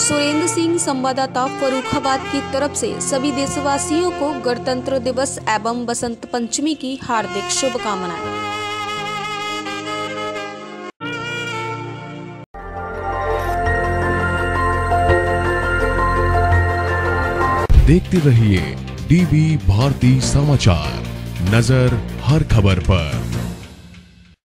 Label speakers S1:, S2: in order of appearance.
S1: सुरेंद्र सिंह, संवाददाता फरुखाबाद की तरफ़ से सभी देशवासियों को गणतंत्र दिवस एवं बसंत पंचमी की हार्दिक शुभकामनाएँ।
S2: देखते रहिए डीवी भारती समाचार, नज़र हर खबर पर।